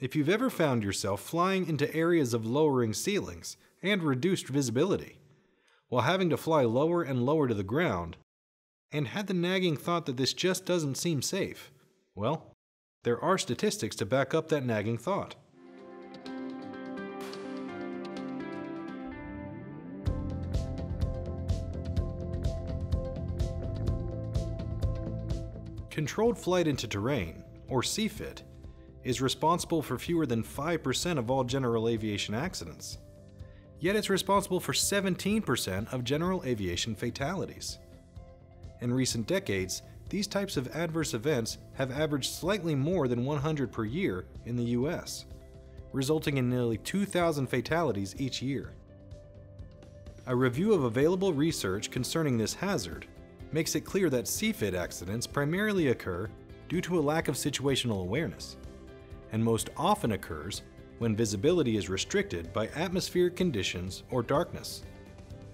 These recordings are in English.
If you've ever found yourself flying into areas of lowering ceilings and reduced visibility, while having to fly lower and lower to the ground, and had the nagging thought that this just doesn't seem safe, well, there are statistics to back up that nagging thought. Controlled flight into terrain, or CFIT, is responsible for fewer than 5% of all general aviation accidents. Yet it's responsible for 17% of general aviation fatalities. In recent decades, these types of adverse events have averaged slightly more than 100 per year in the US, resulting in nearly 2,000 fatalities each year. A review of available research concerning this hazard makes it clear that CFIT accidents primarily occur due to a lack of situational awareness, and most often occurs when visibility is restricted by atmospheric conditions or darkness.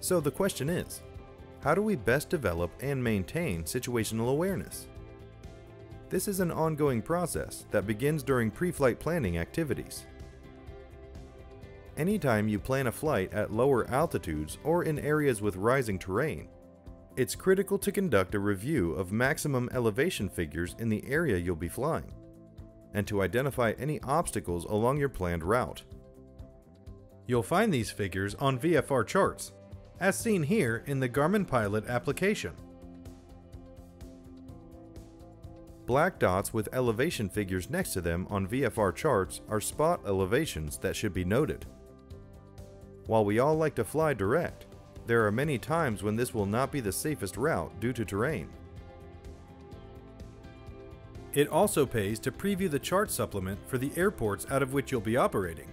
So the question is, how do we best develop and maintain situational awareness? This is an ongoing process that begins during pre-flight planning activities. Anytime you plan a flight at lower altitudes or in areas with rising terrain, it's critical to conduct a review of maximum elevation figures in the area you'll be flying, and to identify any obstacles along your planned route. You'll find these figures on VFR charts as seen here in the Garmin Pilot application. Black dots with elevation figures next to them on VFR charts are spot elevations that should be noted. While we all like to fly direct, there are many times when this will not be the safest route due to terrain. It also pays to preview the chart supplement for the airports out of which you'll be operating.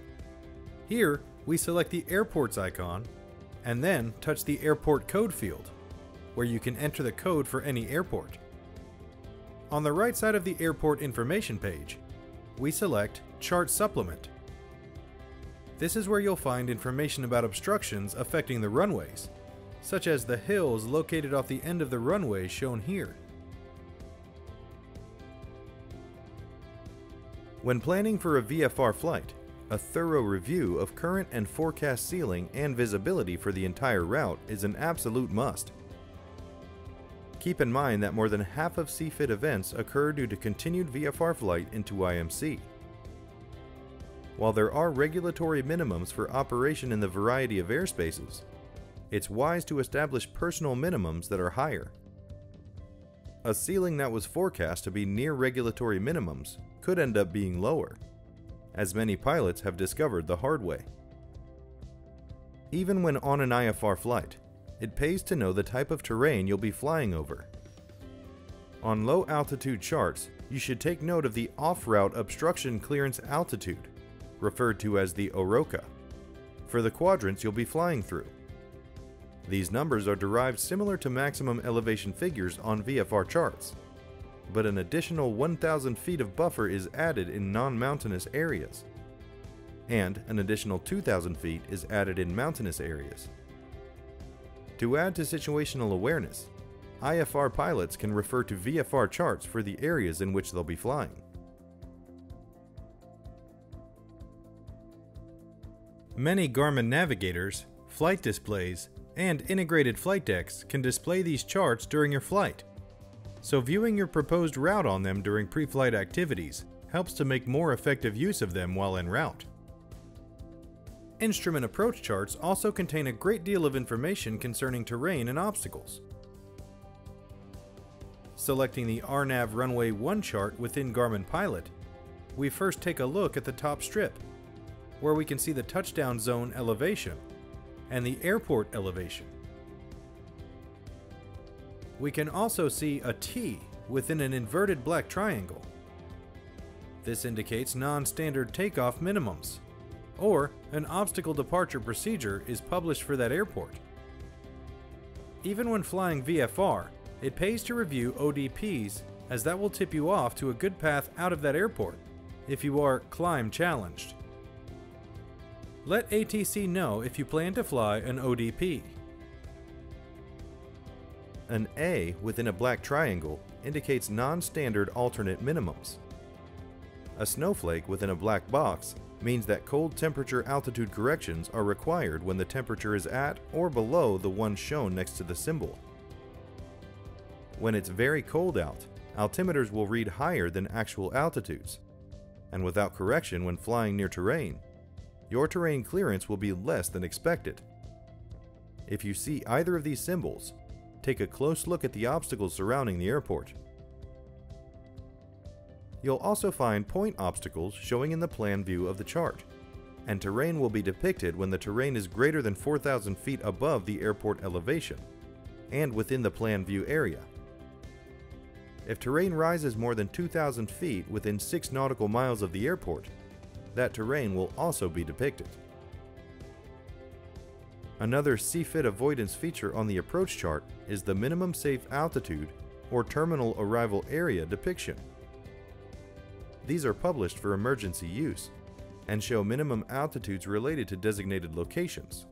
Here, we select the airports icon and then touch the airport code field, where you can enter the code for any airport. On the right side of the airport information page, we select Chart Supplement. This is where you'll find information about obstructions affecting the runways, such as the hills located off the end of the runway shown here. When planning for a VFR flight, a thorough review of current and forecast ceiling and visibility for the entire route is an absolute must. Keep in mind that more than half of CFIT events occur due to continued VFR flight into IMC. While there are regulatory minimums for operation in the variety of airspaces, it's wise to establish personal minimums that are higher. A ceiling that was forecast to be near regulatory minimums could end up being lower as many pilots have discovered the hard way. Even when on an IFR flight, it pays to know the type of terrain you'll be flying over. On low altitude charts, you should take note of the off-route obstruction clearance altitude, referred to as the OROCA, for the quadrants you'll be flying through. These numbers are derived similar to maximum elevation figures on VFR charts, but an additional 1,000 feet of buffer is added in non-mountainous areas, and an additional 2,000 feet is added in mountainous areas. To add to situational awareness, IFR pilots can refer to VFR charts for the areas in which they'll be flying. Many Garmin navigators, flight displays, and integrated flight decks can display these charts during your flight so viewing your proposed route on them during pre-flight activities helps to make more effective use of them while en route. Instrument approach charts also contain a great deal of information concerning terrain and obstacles. Selecting the RNAV Runway 1 chart within Garmin Pilot, we first take a look at the top strip, where we can see the touchdown zone elevation and the airport elevation. We can also see a T within an inverted black triangle. This indicates non-standard takeoff minimums, or an obstacle departure procedure is published for that airport. Even when flying VFR, it pays to review ODPs as that will tip you off to a good path out of that airport if you are climb challenged. Let ATC know if you plan to fly an ODP. An A within a black triangle indicates non-standard alternate minimums. A snowflake within a black box means that cold temperature altitude corrections are required when the temperature is at or below the one shown next to the symbol. When it's very cold out, altimeters will read higher than actual altitudes, and without correction when flying near terrain, your terrain clearance will be less than expected. If you see either of these symbols, take a close look at the obstacles surrounding the airport. You'll also find point obstacles showing in the plan view of the chart, and terrain will be depicted when the terrain is greater than 4,000 feet above the airport elevation, and within the plan view area. If terrain rises more than 2,000 feet within 6 nautical miles of the airport, that terrain will also be depicted. Another CFIT avoidance feature on the approach chart is the minimum safe altitude or terminal arrival area depiction. These are published for emergency use and show minimum altitudes related to designated locations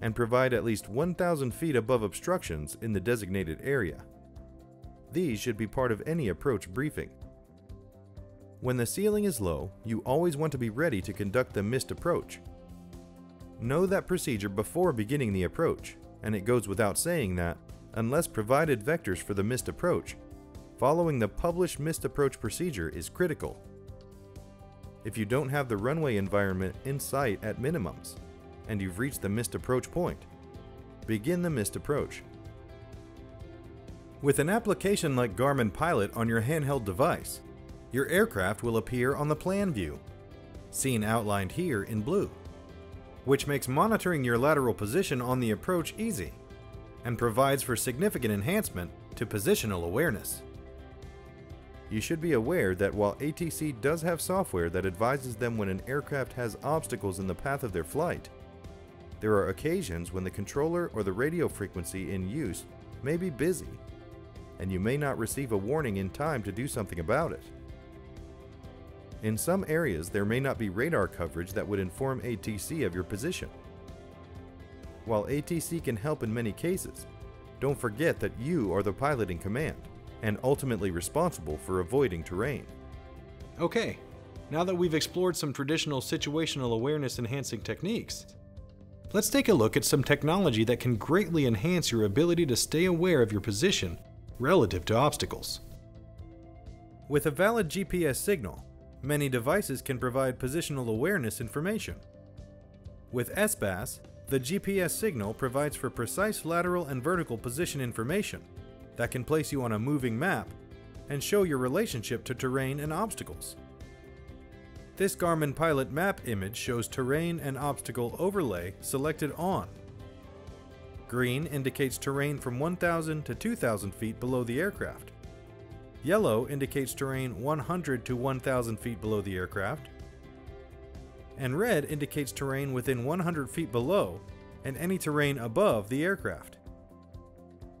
and provide at least 1,000 feet above obstructions in the designated area. These should be part of any approach briefing. When the ceiling is low, you always want to be ready to conduct the missed approach. Know that procedure before beginning the approach, and it goes without saying that, unless provided vectors for the missed approach, following the published missed approach procedure is critical. If you don't have the runway environment in sight at minimums, and you've reached the missed approach point, begin the missed approach. With an application like Garmin Pilot on your handheld device, your aircraft will appear on the plan view, seen outlined here in blue, which makes monitoring your lateral position on the approach easy and provides for significant enhancement to positional awareness. You should be aware that while ATC does have software that advises them when an aircraft has obstacles in the path of their flight, there are occasions when the controller or the radio frequency in use may be busy and you may not receive a warning in time to do something about it. In some areas, there may not be radar coverage that would inform ATC of your position. While ATC can help in many cases, don't forget that you are the pilot in command and ultimately responsible for avoiding terrain. Okay, now that we've explored some traditional situational awareness enhancing techniques, let's take a look at some technology that can greatly enhance your ability to stay aware of your position relative to obstacles. With a valid GPS signal, many devices can provide positional awareness information. With SBAS, the GPS signal provides for precise lateral and vertical position information that can place you on a moving map and show your relationship to terrain and obstacles. This Garmin Pilot map image shows terrain and obstacle overlay selected on Green indicates terrain from 1,000 to 2,000 feet below the aircraft. Yellow indicates terrain 100 to 1,000 feet below the aircraft. And red indicates terrain within 100 feet below and any terrain above the aircraft.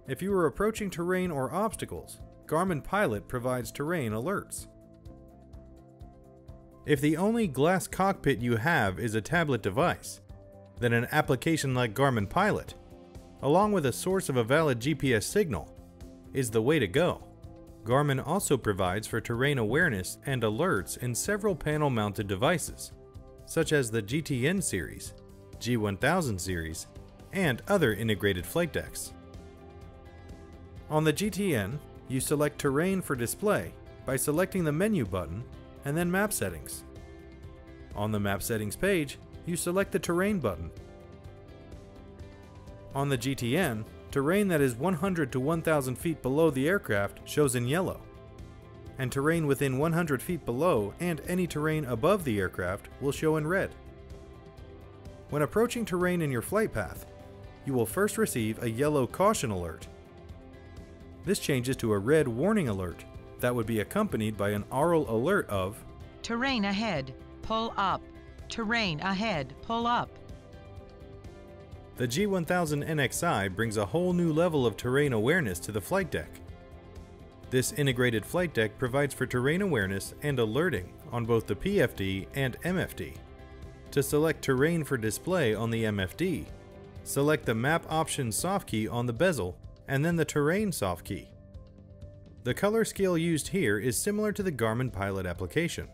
If you are approaching terrain or obstacles, Garmin Pilot provides terrain alerts. If the only glass cockpit you have is a tablet device, then an application like Garmin Pilot along with a source of a valid GPS signal, is the way to go. Garmin also provides for terrain awareness and alerts in several panel mounted devices, such as the GTN series, G1000 series, and other integrated flight decks. On the GTN, you select Terrain for display by selecting the menu button and then Map Settings. On the Map Settings page, you select the Terrain button on the GTN, terrain that is 100 to 1,000 feet below the aircraft shows in yellow, and terrain within 100 feet below and any terrain above the aircraft will show in red. When approaching terrain in your flight path, you will first receive a yellow caution alert. This changes to a red warning alert that would be accompanied by an aural alert of Terrain ahead, pull up. Terrain ahead, pull up. The G1000 NXI brings a whole new level of terrain awareness to the flight deck. This integrated flight deck provides for terrain awareness and alerting on both the PFD and MFD. To select terrain for display on the MFD, select the Map Options soft key on the bezel and then the Terrain soft key. The color scale used here is similar to the Garmin Pilot application.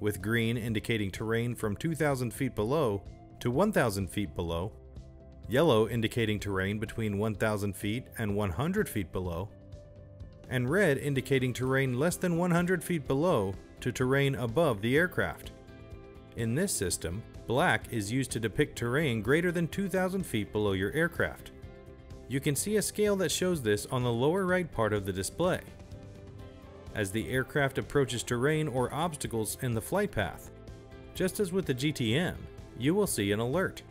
with green indicating terrain from 2,000 feet below to 1,000 feet below, yellow indicating terrain between 1,000 feet and 100 feet below, and red indicating terrain less than 100 feet below to terrain above the aircraft. In this system, black is used to depict terrain greater than 2,000 feet below your aircraft. You can see a scale that shows this on the lower right part of the display. As the aircraft approaches terrain or obstacles in the flight path, just as with the GTN, you will see an alert.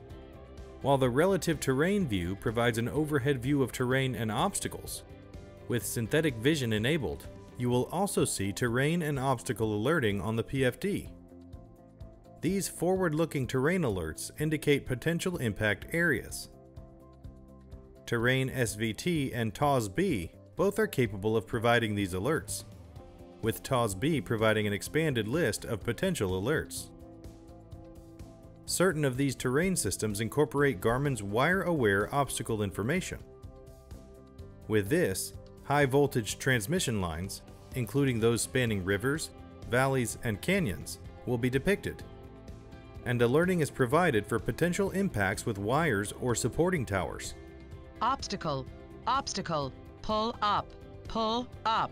While the relative terrain view provides an overhead view of terrain and obstacles, with synthetic vision enabled, you will also see terrain and obstacle alerting on the PFD. These forward-looking terrain alerts indicate potential impact areas. Terrain SVT and TAWS-B both are capable of providing these alerts, with TAWS-B providing an expanded list of potential alerts. Certain of these terrain systems incorporate Garmin's wire-aware obstacle information. With this, high voltage transmission lines, including those spanning rivers, valleys, and canyons, will be depicted. And alerting is provided for potential impacts with wires or supporting towers. Obstacle. Obstacle. Pull up. Pull up.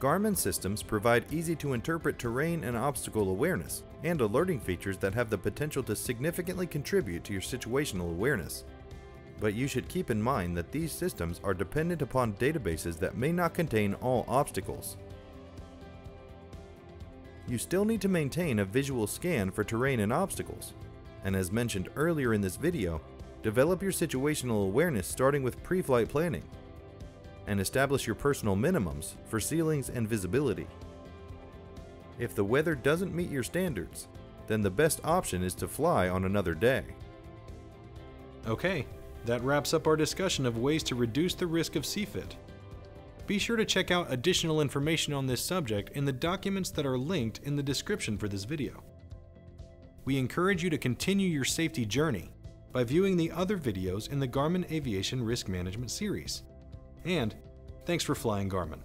Garmin systems provide easy to interpret terrain and obstacle awareness and alerting features that have the potential to significantly contribute to your situational awareness but you should keep in mind that these systems are dependent upon databases that may not contain all obstacles. You still need to maintain a visual scan for terrain and obstacles, and as mentioned earlier in this video, develop your situational awareness starting with pre-flight planning, and establish your personal minimums for ceilings and visibility. If the weather doesn't meet your standards, then the best option is to fly on another day. Okay, that wraps up our discussion of ways to reduce the risk of CFIT. Be sure to check out additional information on this subject in the documents that are linked in the description for this video. We encourage you to continue your safety journey by viewing the other videos in the Garmin Aviation Risk Management series. And thanks for flying Garmin.